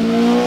Mm-hmm.